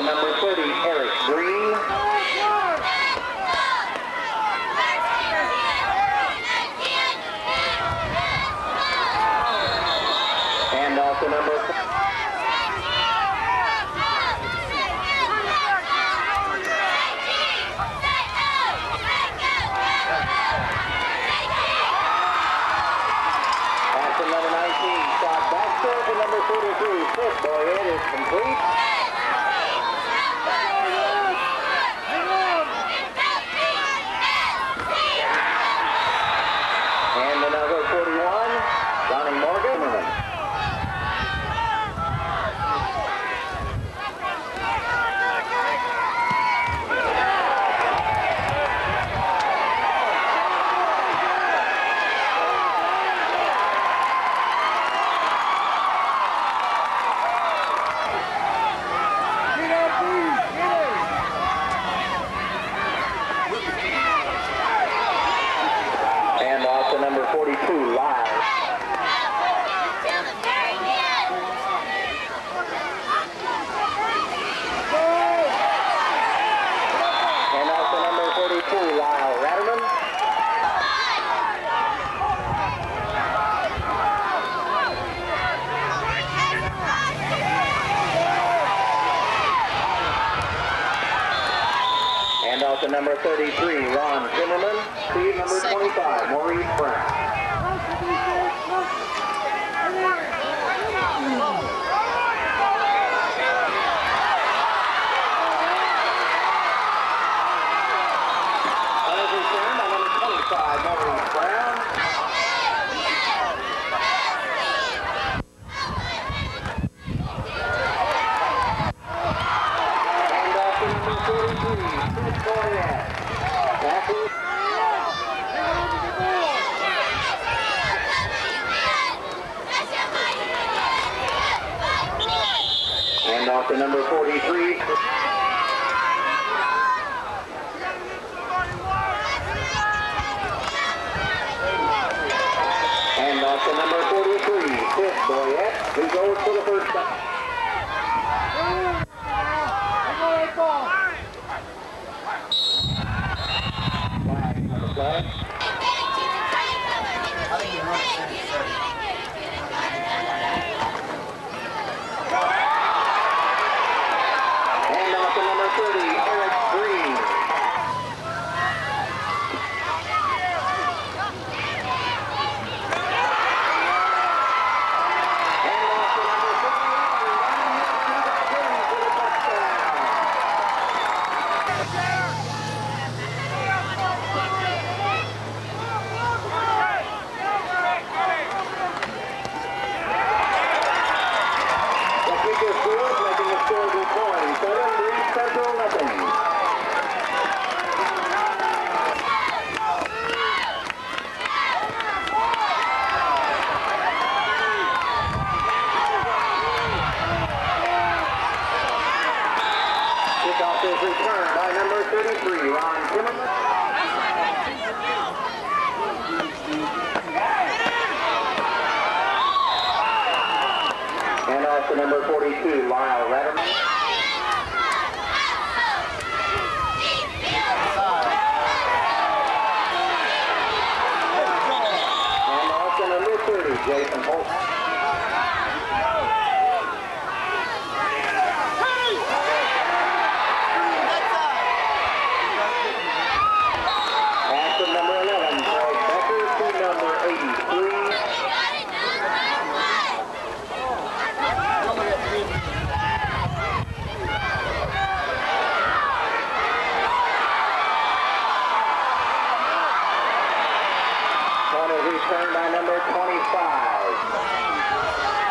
Number 30, Eric Yes. is returned by number 33, Ron Timmerman. And off to number 42, Lyle Redderman. Jason Holt. Corner returned by number 25.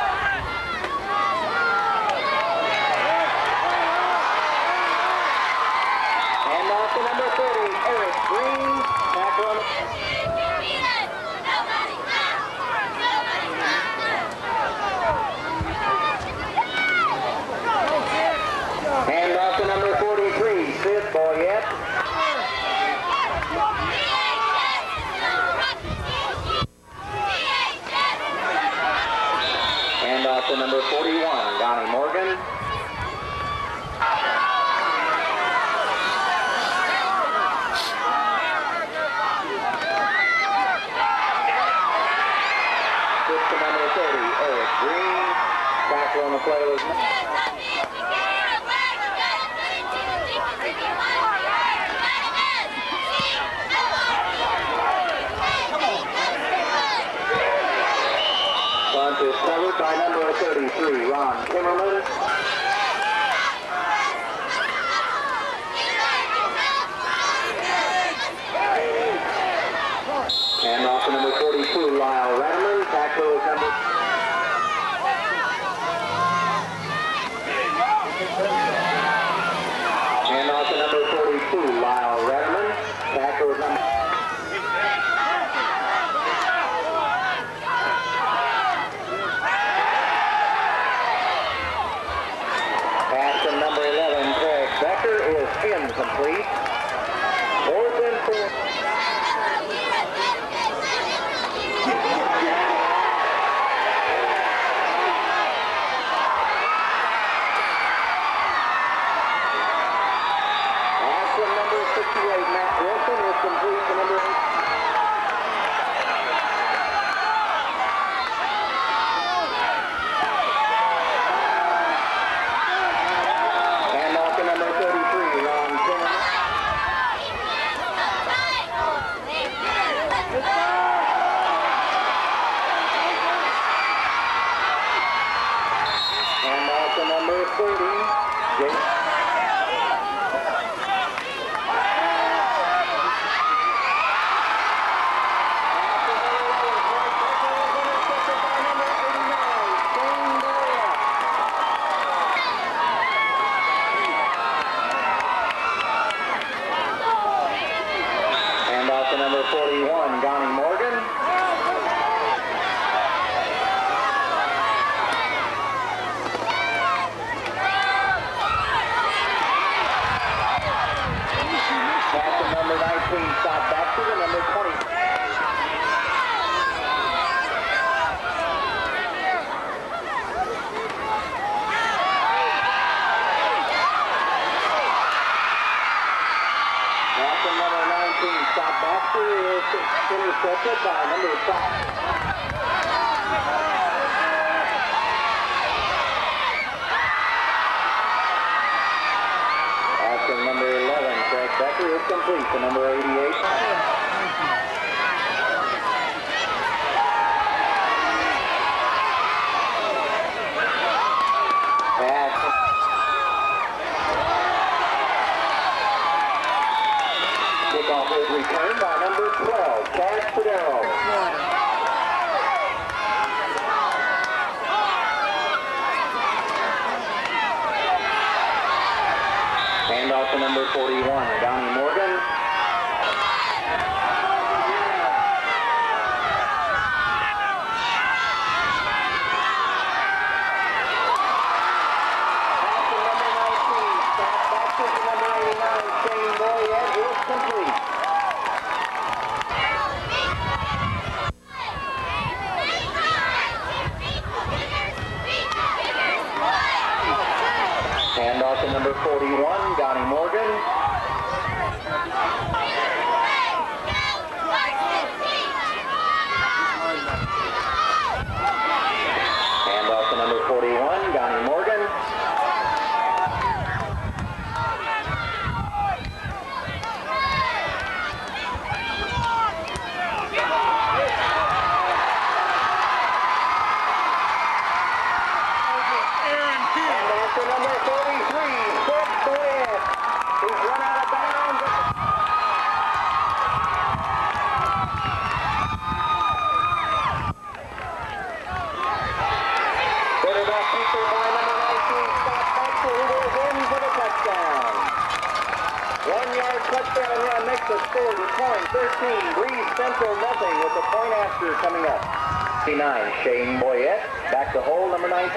Shane Boyette. Back to hole number 19,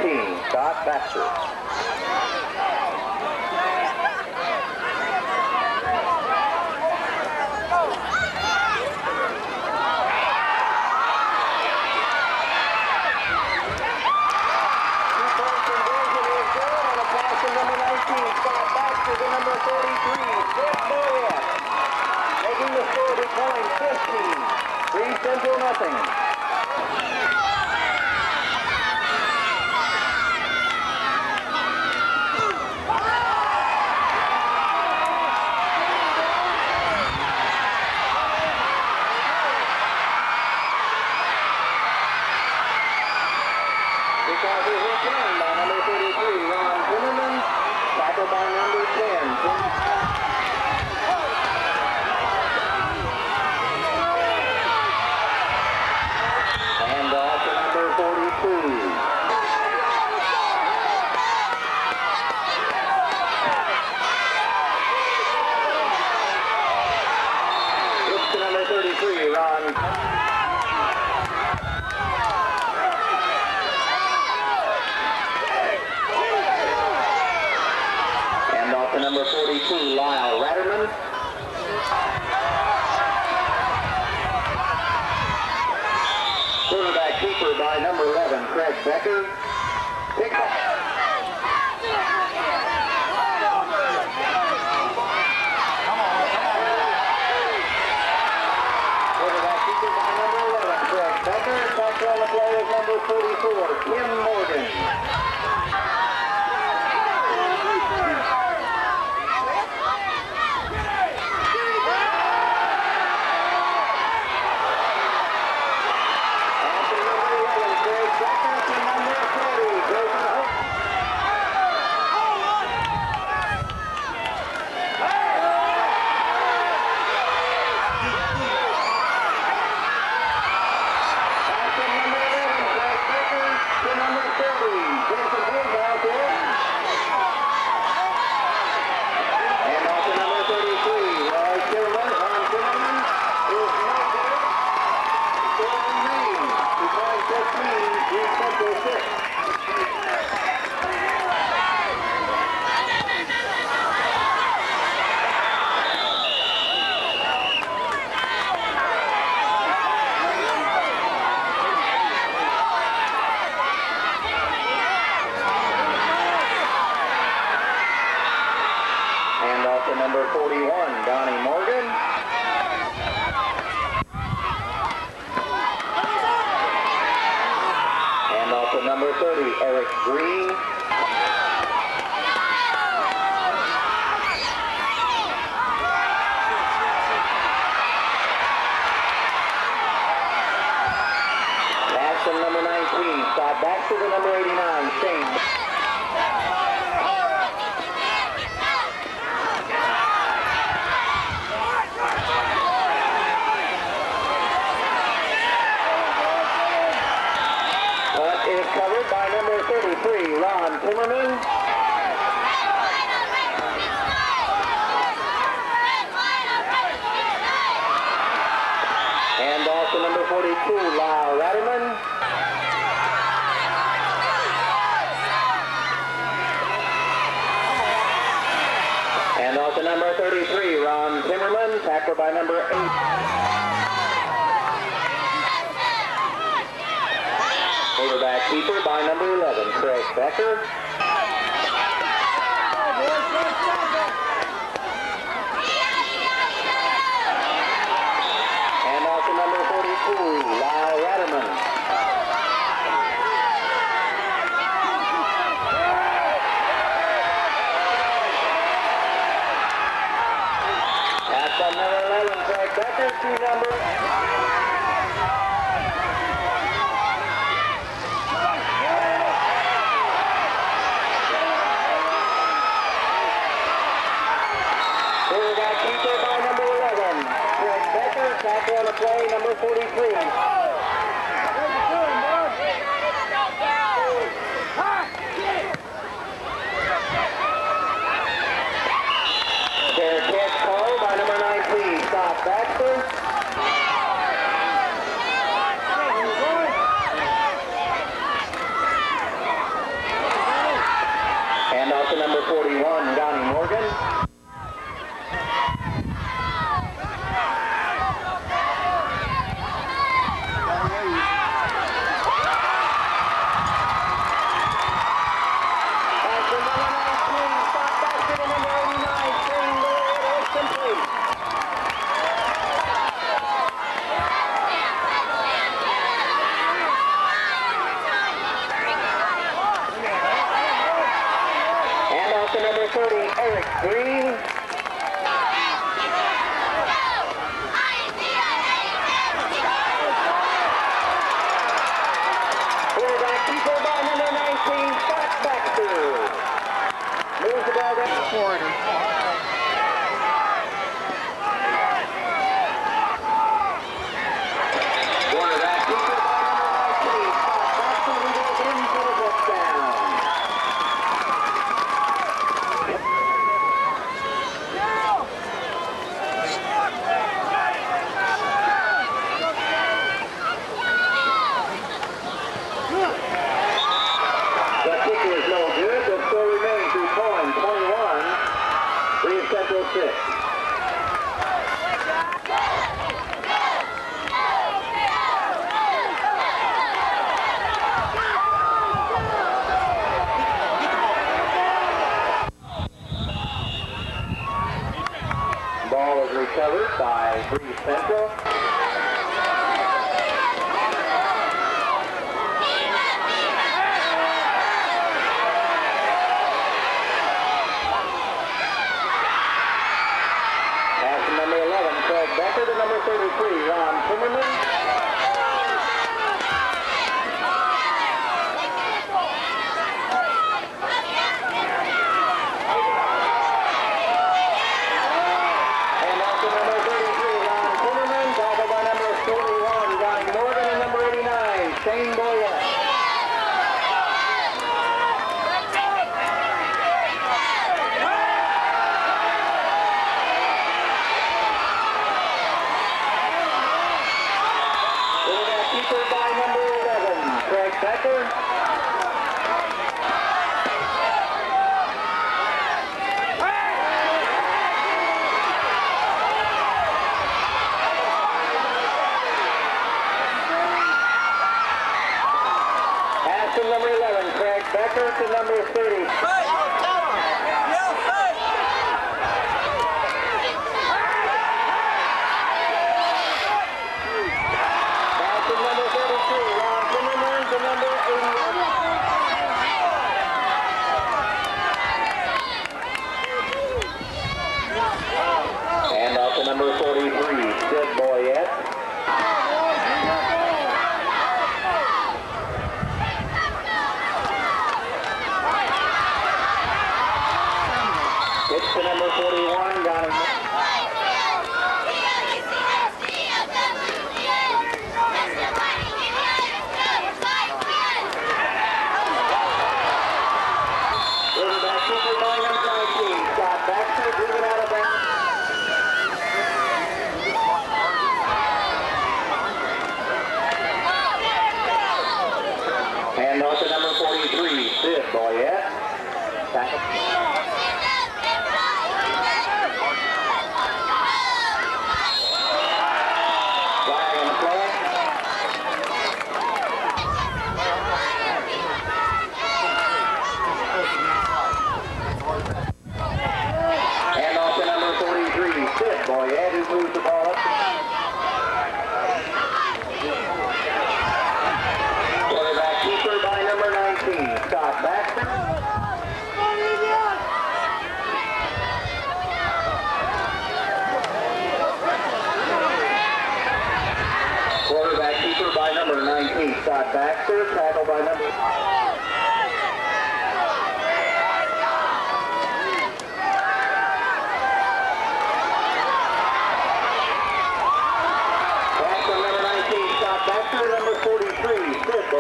Scott Baxter. three, Ron Timmerman. and Craig Becker.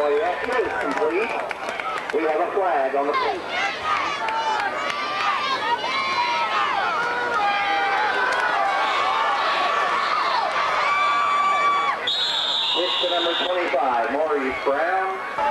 way We have a flag on the pitch. number 25, Maurice Brown.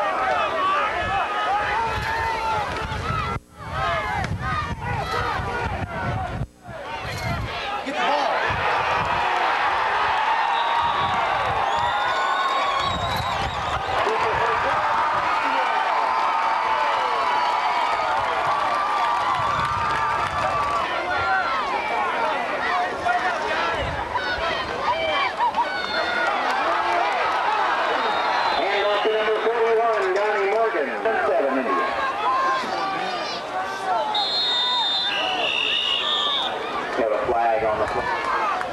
flag on the flag.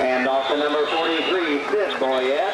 And off to number 43, Fitz Boyette.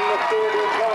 Thank you.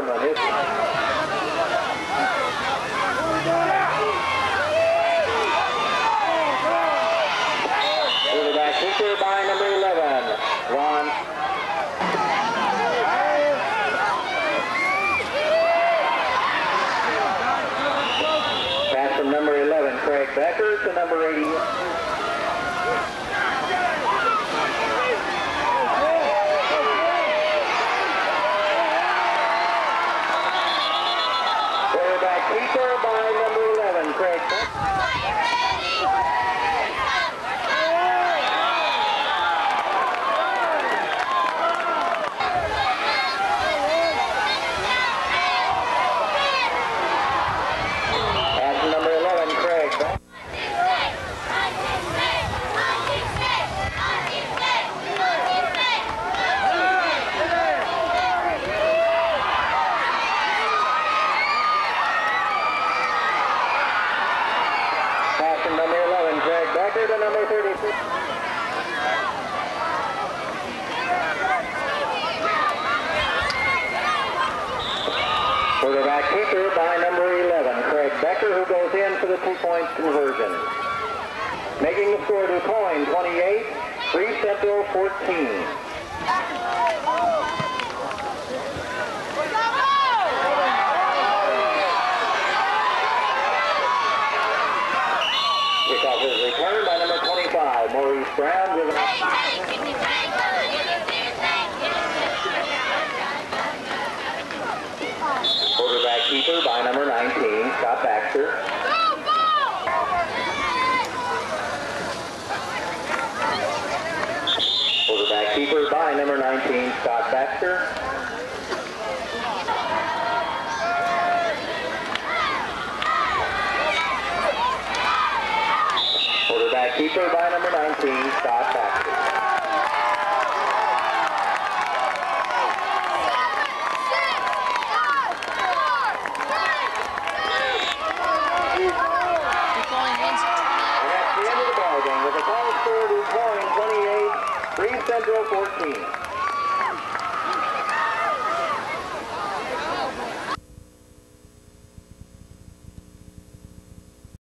permaneça.